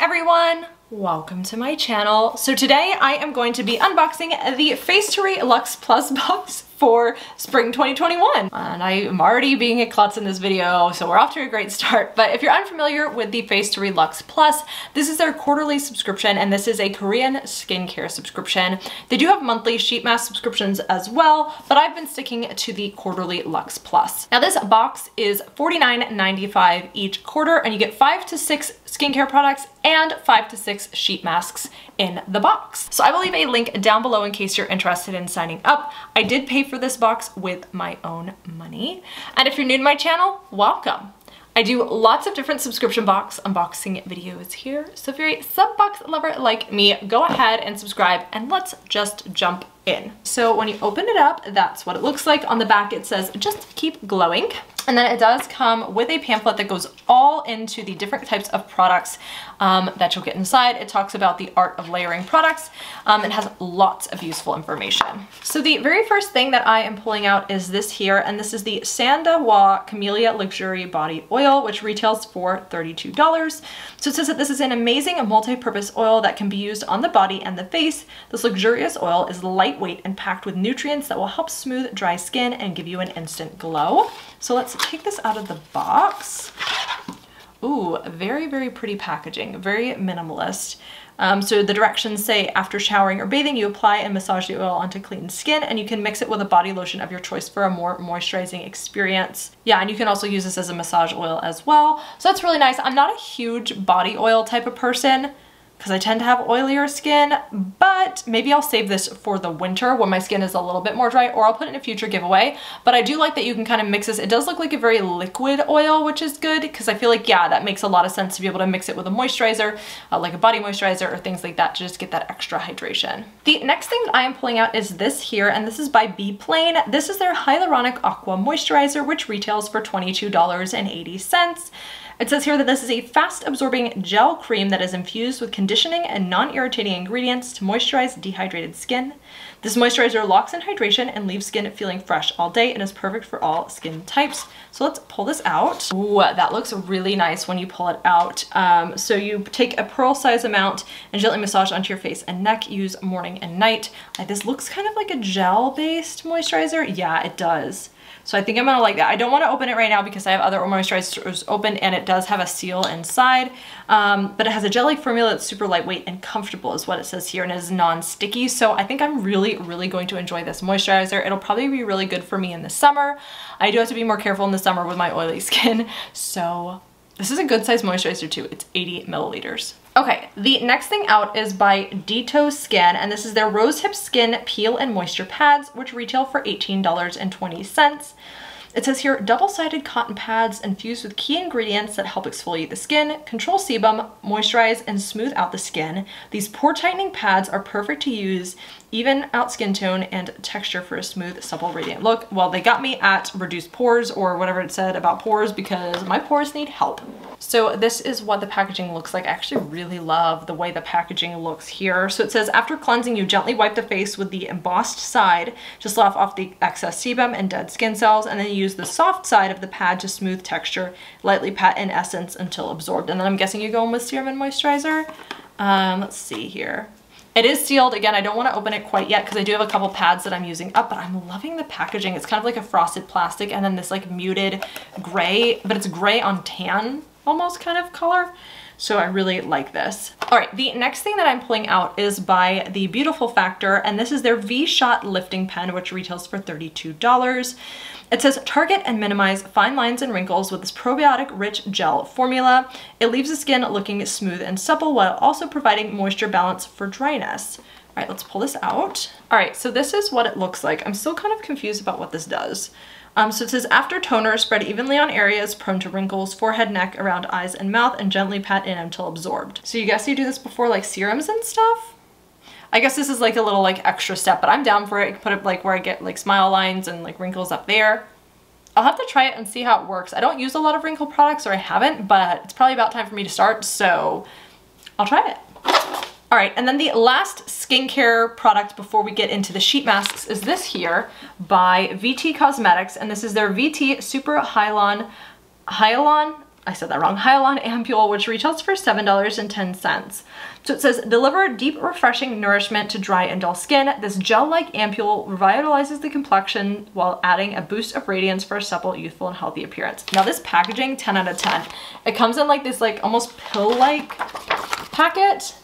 everyone! Welcome to my channel. So today I am going to be unboxing the Facetory Lux Plus box for spring 2021. And I am already being a klutz in this video, so we're off to a great start. But if you're unfamiliar with the Facetory Lux Plus, this is their quarterly subscription and this is a Korean skincare subscription. They do have monthly sheet mask subscriptions as well, but I've been sticking to the quarterly Lux Plus. Now this box is $49.95 each quarter and you get five to six skincare products and five to six sheet masks in the box. So I will leave a link down below in case you're interested in signing up. I did pay for this box with my own money. And if you're new to my channel, welcome. I do lots of different subscription box unboxing videos here. So if you're a sub box lover like me, go ahead and subscribe and let's just jump in. So when you open it up, that's what it looks like. On the back, it says, just keep glowing. And then it does come with a pamphlet that goes all into the different types of products um, that you'll get inside. It talks about the art of layering products um, and has lots of useful information. So the very first thing that I am pulling out is this here, and this is the Sandawha Camellia Luxury Body Oil, which retails for $32. So it says that this is an amazing multi-purpose oil that can be used on the body and the face. This luxurious oil is lightweight and packed with nutrients that will help smooth dry skin and give you an instant glow. So let's take this out of the box. Ooh, very, very pretty packaging, very minimalist. Um, so the directions say after showering or bathing, you apply and massage the oil onto clean skin and you can mix it with a body lotion of your choice for a more moisturizing experience. Yeah, and you can also use this as a massage oil as well. So that's really nice. I'm not a huge body oil type of person because I tend to have oilier skin, but maybe I'll save this for the winter when my skin is a little bit more dry, or I'll put it in a future giveaway. But I do like that you can kind of mix this. It does look like a very liquid oil, which is good, because I feel like, yeah, that makes a lot of sense to be able to mix it with a moisturizer, uh, like a body moisturizer or things like that to just get that extra hydration. The next thing that I am pulling out is this here, and this is by Beplain. This is their Hyaluronic Aqua Moisturizer, which retails for $22.80. It says here that this is a fast absorbing gel cream that is infused with conditioning and non-irritating ingredients to moisturize dehydrated skin. This moisturizer locks in hydration and leaves skin feeling fresh all day and is perfect for all skin types. So let's pull this out. Ooh, that looks really nice when you pull it out. Um, so you take a pearl size amount and gently massage onto your face and neck. Use morning and night. Uh, this looks kind of like a gel based moisturizer. Yeah, it does. So I think I'm gonna like that. I don't wanna open it right now because I have other moisturizers open and it does have a seal inside, um, but it has a gel-like formula that's super lightweight and comfortable is what it says here and is non-sticky. So I think I'm really, really going to enjoy this moisturizer. It'll probably be really good for me in the summer. I do have to be more careful in the summer with my oily skin. So this is a good size moisturizer too. It's 80 milliliters. Okay, the next thing out is by Dito Skin, and this is their Rose Hip Skin Peel and Moisture Pads, which retail for $18.20. It says here, double-sided cotton pads infused with key ingredients that help exfoliate the skin, control sebum, moisturize, and smooth out the skin. These pore tightening pads are perfect to use even out skin tone and texture for a smooth, supple, radiant look. Well, they got me at reduced pores or whatever it said about pores because my pores need help. So this is what the packaging looks like. I actually really love the way the packaging looks here. So it says, after cleansing, you gently wipe the face with the embossed side to slough off the excess sebum and dead skin cells, and then you use the soft side of the pad to smooth texture, lightly pat in essence until absorbed. And then I'm guessing you go in with serum and moisturizer. Um, let's see here. It is sealed. Again, I don't want to open it quite yet because I do have a couple pads that I'm using up, but I'm loving the packaging. It's kind of like a frosted plastic and then this like muted gray, but it's gray on tan almost kind of color. So I really like this. All right, the next thing that I'm pulling out is by the Beautiful Factor, and this is their V-Shot Lifting Pen, which retails for $32. It says target and minimize fine lines and wrinkles with this probiotic rich gel formula. It leaves the skin looking smooth and supple while also providing moisture balance for dryness. All right, let's pull this out. All right, so this is what it looks like. I'm still kind of confused about what this does. Um, so it says after toner, spread evenly on areas prone to wrinkles, forehead, neck, around eyes and mouth, and gently pat in until absorbed. So you guess you do this before like serums and stuff? I guess this is like a little like extra step, but I'm down for it. I can put it like where I get like smile lines and like wrinkles up there. I'll have to try it and see how it works. I don't use a lot of wrinkle products or I haven't, but it's probably about time for me to start, so I'll try it. All right, and then the last skincare product before we get into the sheet masks is this here by VT Cosmetics, and this is their VT Super Hyalon, Hyalon I said that wrong, Hyalon Ampule, which retails for $7.10. So it says, deliver deep, refreshing nourishment to dry and dull skin. This gel-like ampule revitalizes the complexion while adding a boost of radiance for a supple, youthful, and healthy appearance. Now this packaging, 10 out of 10. It comes in like this like almost pill-like packet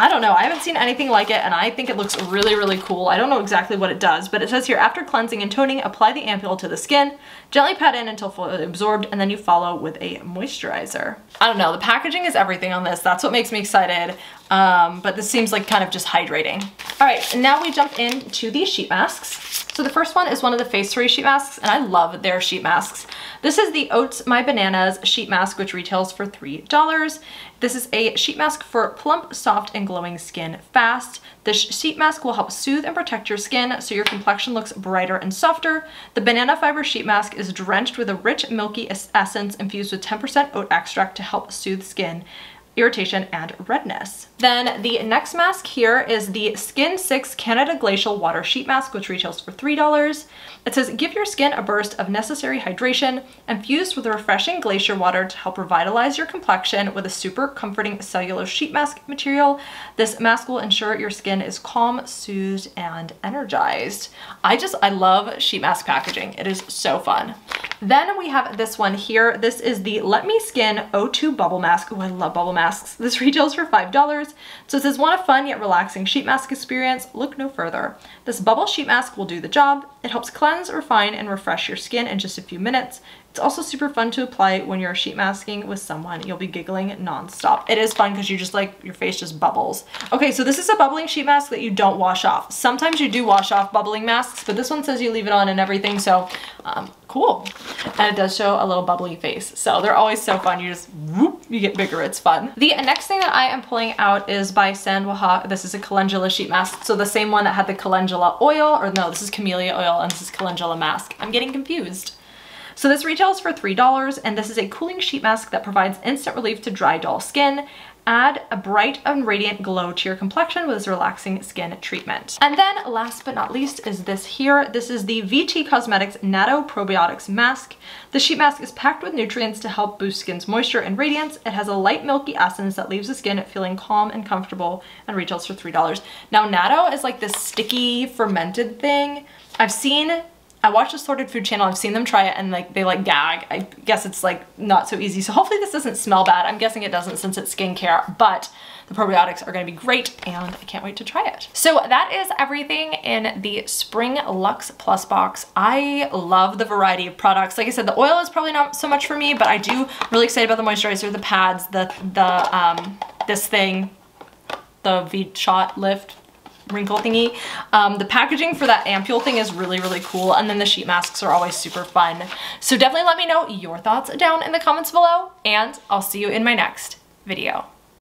I don't know. I haven't seen anything like it and I think it looks really, really cool. I don't know exactly what it does, but it says here, after cleansing and toning, apply the ampule to the skin, gently pat in until fully absorbed, and then you follow with a moisturizer. I don't know. The packaging is everything on this. That's what makes me excited. Um, but this seems like kind of just hydrating. All right, now we jump into the sheet masks. So the first one is one of the Face Tory sheet masks, and I love their sheet masks. This is the Oats My Bananas sheet mask, which retails for $3. This is a sheet mask for plump, soft, and glowing skin fast. This sheet mask will help soothe and protect your skin so your complexion looks brighter and softer. The banana fiber sheet mask is drenched with a rich, milky essence infused with 10% oat extract to help soothe skin irritation, and redness. Then the next mask here is the Skin 6 Canada Glacial Water Sheet Mask, which retails for $3. It says, give your skin a burst of necessary hydration, infused with refreshing glacier water to help revitalize your complexion with a super comforting cellulose sheet mask material. This mask will ensure your skin is calm, soothed, and energized. I just, I love sheet mask packaging. It is so fun. Then we have this one here. This is the Let Me Skin O2 Bubble Mask. Oh, I love bubble masks. This retails for $5. So it says, want a fun yet relaxing sheet mask experience? Look no further. This bubble sheet mask will do the job. It helps cleanse, refine, and refresh your skin in just a few minutes. It's also super fun to apply when you're sheet masking with someone. You'll be giggling nonstop. It is fun because you just like, your face just bubbles. Okay, so this is a bubbling sheet mask that you don't wash off. Sometimes you do wash off bubbling masks, but this one says you leave it on and everything, so um, cool. And it does show a little bubbly face. So they're always so fun. You just, whoop, you get bigger. It's fun. The next thing that I am pulling out is by Sandawha. This is a calendula sheet mask. So the same one that had the calendula oil, or no, this is camellia oil and this is calendula mask. I'm getting confused. So this retails for $3 and this is a cooling sheet mask that provides instant relief to dry, dull skin. Add a bright and radiant glow to your complexion with this relaxing skin treatment. And then last but not least is this here. This is the VT Cosmetics Natto Probiotics Mask. The sheet mask is packed with nutrients to help boost skin's moisture and radiance. It has a light milky essence that leaves the skin feeling calm and comfortable and retails for $3. Now natto is like this sticky fermented thing. I've seen I watched the Sorted Food channel, I've seen them try it and like they like gag. I guess it's like not so easy. So hopefully this doesn't smell bad. I'm guessing it doesn't since it's skincare, but the probiotics are gonna be great and I can't wait to try it. So that is everything in the Spring Lux Plus box. I love the variety of products. Like I said, the oil is probably not so much for me, but I do really excited about the moisturizer, the pads, the, the um, this thing, the V-Shot Lift wrinkle thingy. Um, the packaging for that ampule thing is really, really cool. And then the sheet masks are always super fun. So definitely let me know your thoughts down in the comments below and I'll see you in my next video.